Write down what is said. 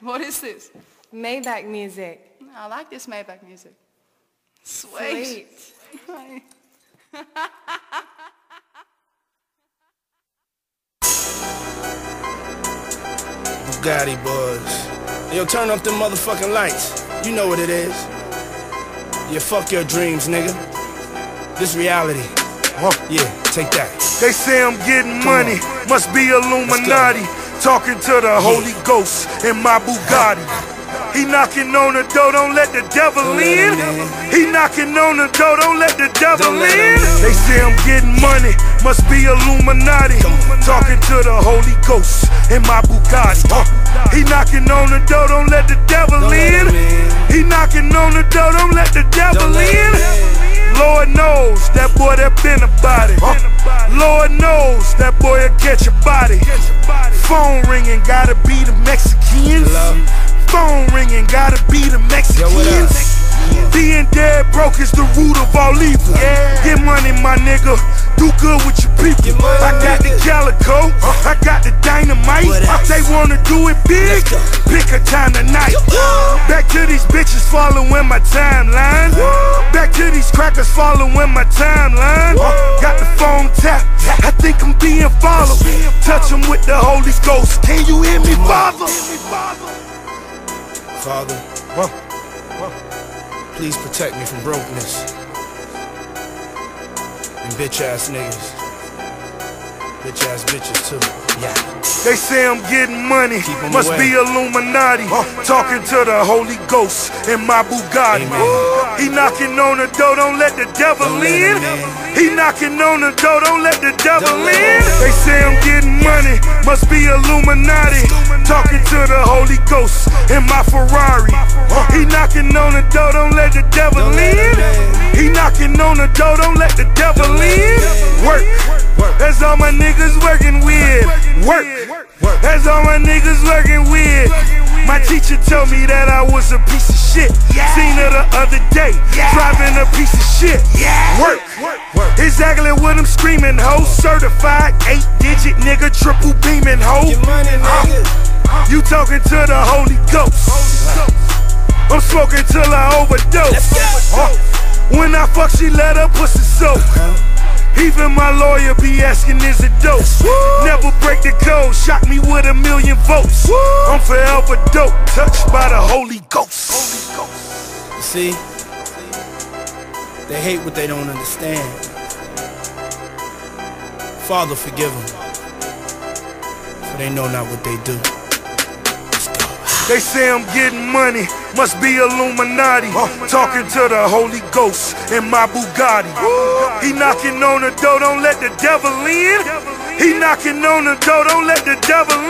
What is this? Maybach music. I like this Maybach music. Sweet. Sweet. Bugatti boys. Yo, turn up the motherfucking lights. You know what it is. Yeah, fuck your dreams, nigga. This reality. Huh. Yeah, take that. They say I'm getting Come money, on. must be Illuminati. Talking to the Holy Ghost in my Bugatti. He knocking on the door, don't let the devil in. He knocking on the door, don't let the devil in. They say I'm getting money, must be Illuminati. Talking to the Holy Ghost in my Bugatti. He knocking on the door, don't let the devil in. He knocking on the door, don't let the devil in. in. Lord knows that boy that been about it. Lord knows that boy'll catch a body. Phone ringing, gotta be the Mexicans. Phone ringing, gotta be the. Mexicans. Being dead broke is the root of all evil. Get money, my nigga. Do good with your people. I got the calico. I got the dynamite. They wanna do it big. Pick a time tonight. Back to these bitches following my timeline. Back to these crackers following my timeline. Touch 'em with the Holy Ghost. Can you hear me, Father? Father, please protect me from brokenness. And bitch ass niggas. Bitch ass bitches too. Yeah. They say I'm getting money, must away. be Illuminati. Talking to the Holy Ghost in my Bugatti. Amen. He knocking on the door, don't let the devil Don't let in. him in. He knocking on the door, don't let the devil must be Illuminati. Talking to the Holy Ghost in my Ferrari. He knocking on the door, don't let the devil in. He knocking on the door, don't let the devil Don't let in. him in. Work. That's all my niggas working with. Work. That's all my niggas working with. My teacher told me that I was a piece of shit. Seen her the other day, driving a piece of shit. Work. Exactly what I'm screaming, ho. Certified eight digit nigga, triple beaming, ho. Money, nigga. You talking to the Holy Ghost. I'm smoking till I overdose. Uh, When I fuck, she let her pussy soak. Even my lawyer be asking, is it dose? Never break the code, shock me with a million votes. I'm forever dope, touched by the Holy Ghost. You see? They hate what they don't understand. Father, forgive them. For they know not what they do. They say I'm getting money, must be Illuminati. Talking to the Holy Ghost in my Bugatti. He knocking on the door, don't let the devil in. He knocking on the door, don't let the devil in.